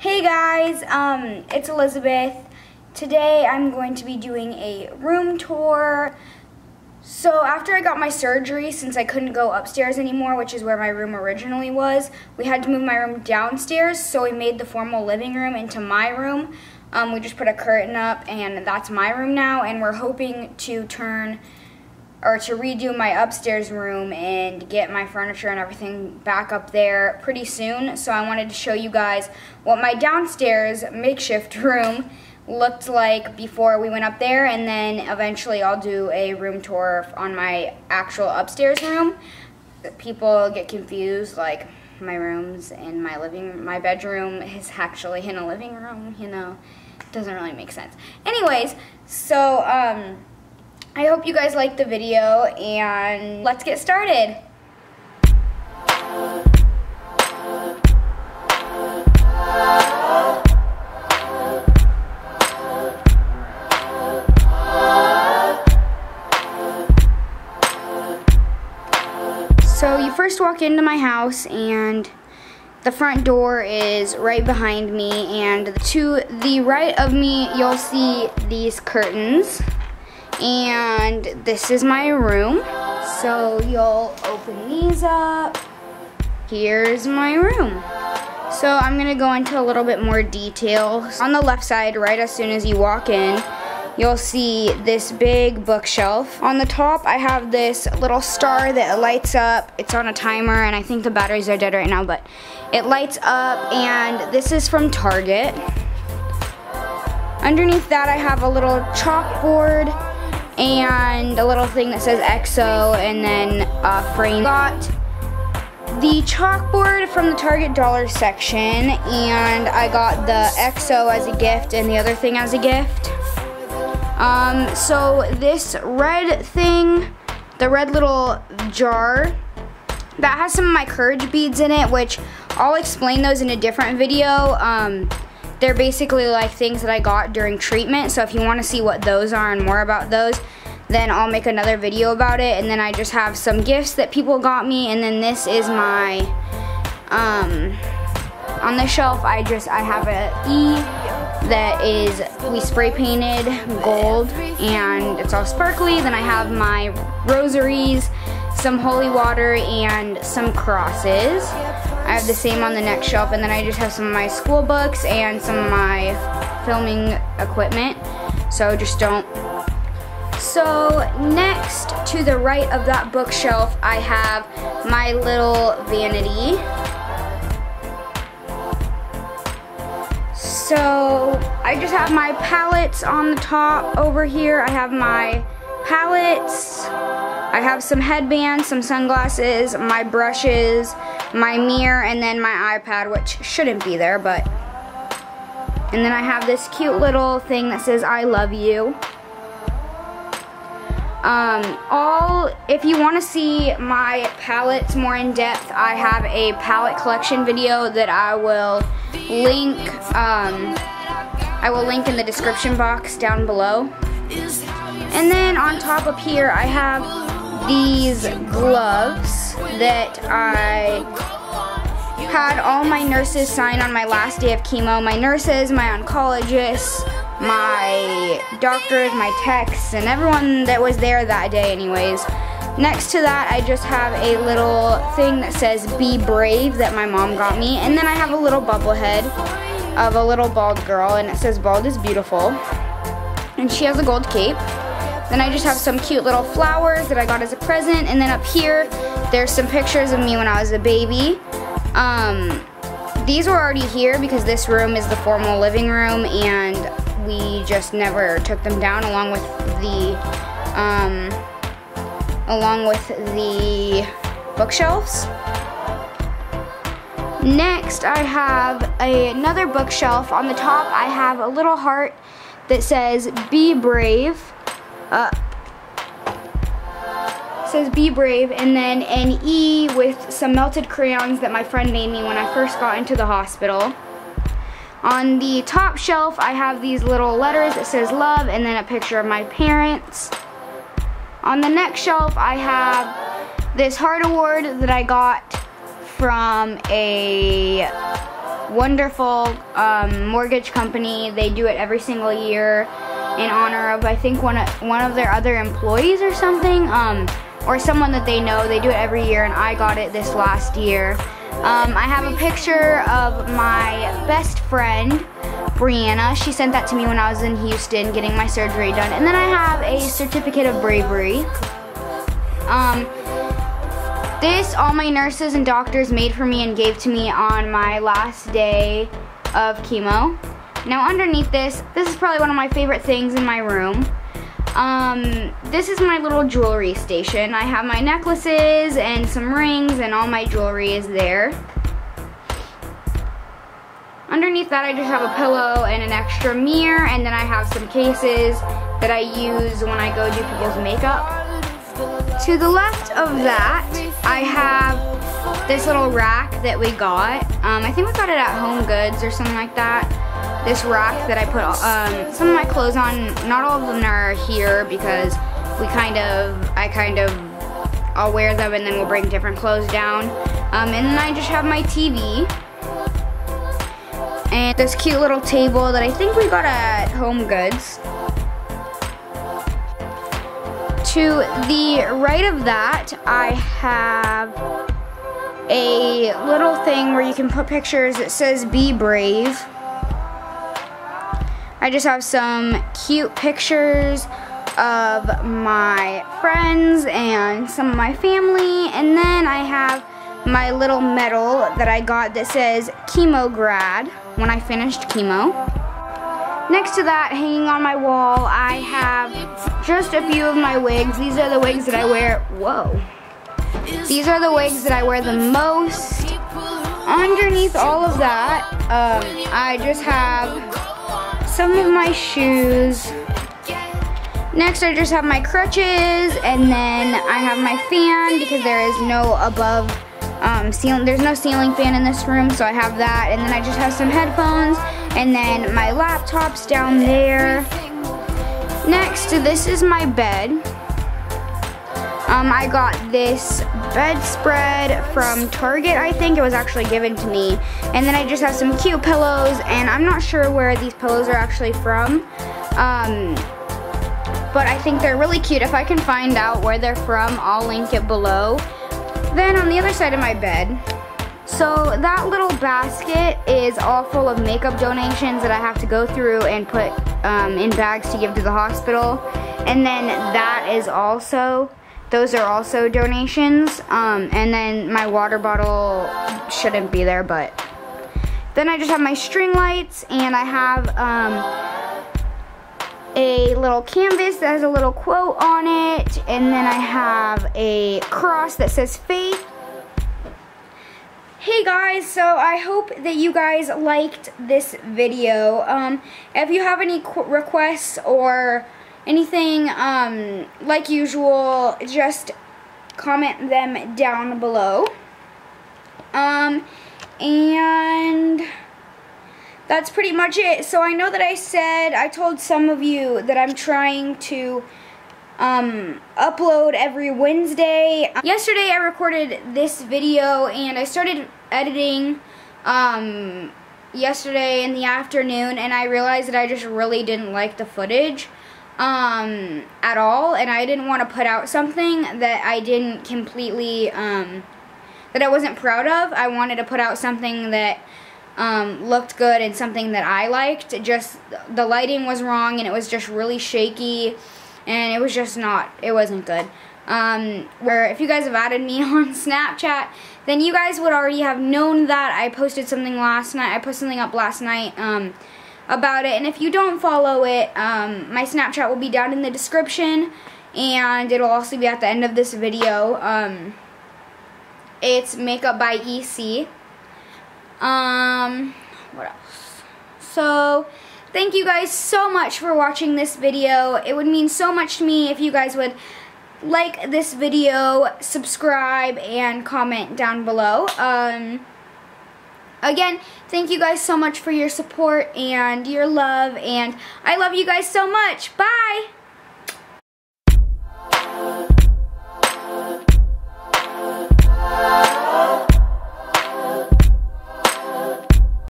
Hey guys, um, it's Elizabeth. Today I'm going to be doing a room tour. So after I got my surgery, since I couldn't go upstairs anymore, which is where my room originally was, we had to move my room downstairs, so we made the formal living room into my room. Um, we just put a curtain up and that's my room now, and we're hoping to turn or to redo my upstairs room and get my furniture and everything back up there pretty soon. So I wanted to show you guys what my downstairs makeshift room looked like before we went up there and then eventually I'll do a room tour on my actual upstairs room. People get confused like my rooms and my living my bedroom is actually in a living room, you know. Doesn't really make sense. Anyways, so um I hope you guys liked the video and let's get started. So you first walk into my house and the front door is right behind me and to the right of me you'll see these curtains and this is my room. So you'll open these up. Here's my room. So I'm gonna go into a little bit more detail. On the left side, right as soon as you walk in, you'll see this big bookshelf. On the top, I have this little star that lights up. It's on a timer, and I think the batteries are dead right now, but it lights up, and this is from Target. Underneath that, I have a little chalkboard and a little thing that says EXO and then a frame. Got the chalkboard from the Target dollar section and I got the EXO as a gift and the other thing as a gift. Um, so this red thing, the red little jar, that has some of my courage beads in it, which I'll explain those in a different video. Um, they're basically like things that I got during treatment. So if you want to see what those are and more about those, then I'll make another video about it. And then I just have some gifts that people got me. And then this is my, um, on the shelf, I just, I have a E that is, we spray painted gold and it's all sparkly. Then I have my rosaries, some holy water, and some crosses. I have the same on the next shelf, and then I just have some of my school books and some of my filming equipment. So just don't. So next to the right of that bookshelf, I have my little vanity. So I just have my palettes on the top over here. I have my palettes. I have some headbands, some sunglasses, my brushes, my mirror, and then my iPad, which shouldn't be there, but. And then I have this cute little thing that says, I love you. Um, all, if you want to see my palettes more in depth, I have a palette collection video that I will link, um, I will link in the description box down below. And then on top up here, I have these gloves that I had all my nurses sign on my last day of chemo. My nurses, my oncologists, my doctors, my techs, and everyone that was there that day anyways. Next to that, I just have a little thing that says Be Brave that my mom got me. And then I have a little bubble head of a little bald girl, and it says Bald is Beautiful. And she has a gold cape. Then I just have some cute little flowers that I got as a present. And then up here, there's some pictures of me when I was a baby. Um, these were already here because this room is the formal living room and we just never took them down along with the, um, along with the bookshelves. Next, I have a, another bookshelf. On the top, I have a little heart that says, be brave up. says be brave and then an E with some melted crayons that my friend made me when I first got into the hospital. On the top shelf I have these little letters that says love and then a picture of my parents. On the next shelf I have this heart award that I got from a wonderful um, mortgage company. They do it every single year in honor of I think one of, one of their other employees or something, um, or someone that they know. They do it every year, and I got it this last year. Um, I have a picture of my best friend, Brianna. She sent that to me when I was in Houston getting my surgery done. And then I have a certificate of bravery. Um, this, all my nurses and doctors made for me and gave to me on my last day of chemo. Now underneath this, this is probably one of my favorite things in my room. Um, this is my little jewelry station. I have my necklaces and some rings and all my jewelry is there. Underneath that I just have a pillow and an extra mirror and then I have some cases that I use when I go do people's makeup. To the left of that, I have this little rack that we got. Um, I think we got it at HomeGoods or something like that. This rack that I put um, some of my clothes on. Not all of them are here because we kind of, I kind of, I'll wear them and then we'll bring different clothes down. Um, and then I just have my TV. And this cute little table that I think we got at HomeGoods. To the right of that, I have a little thing where you can put pictures It says be brave. I just have some cute pictures of my friends and some of my family and then I have my little medal that I got that says chemo grad when I finished chemo. Next to that, hanging on my wall, I have just a few of my wigs. These are the wigs that I wear, whoa. These are the wigs that I wear the most. Underneath all of that, um, I just have some of my shoes. Next, I just have my crutches, and then I have my fan because there is no above um, ceiling. There's no ceiling fan in this room, so I have that. And then I just have some headphones, and then my laptop's down there. Next, this is my bed. Um, I got this bedspread from Target, I think. It was actually given to me. And then I just have some cute pillows, and I'm not sure where these pillows are actually from. Um, but I think they're really cute. If I can find out where they're from, I'll link it below. Then on the other side of my bed, so that little basket is all full of makeup donations that I have to go through and put um, in bags to give to the hospital. And then that is also, those are also donations. Um, and then my water bottle shouldn't be there, but then I just have my string lights and I have um, a little canvas that has a little quote on it. And then I have a cross that says faith Hey guys, so I hope that you guys liked this video. Um, if you have any requests or anything, um, like usual, just comment them down below. Um, and that's pretty much it. So I know that I said, I told some of you that I'm trying to um, upload every Wednesday. Yesterday I recorded this video and I started editing um, yesterday in the afternoon and I realized that I just really didn't like the footage um, at all and I didn't want to put out something that I didn't completely, um, that I wasn't proud of. I wanted to put out something that um, looked good and something that I liked. Just the lighting was wrong and it was just really shaky and it was just not, it wasn't good. Um, where if you guys have added me on Snapchat, then you guys would already have known that I posted something last night. I put something up last night um, about it. And if you don't follow it, um, my Snapchat will be down in the description. And it'll also be at the end of this video. Um, it's Makeup by EC. Um, what else? So, thank you guys so much for watching this video. It would mean so much to me if you guys would like this video, subscribe, and comment down below. Um, again, thank you guys so much for your support and your love, and I love you guys so much. Bye!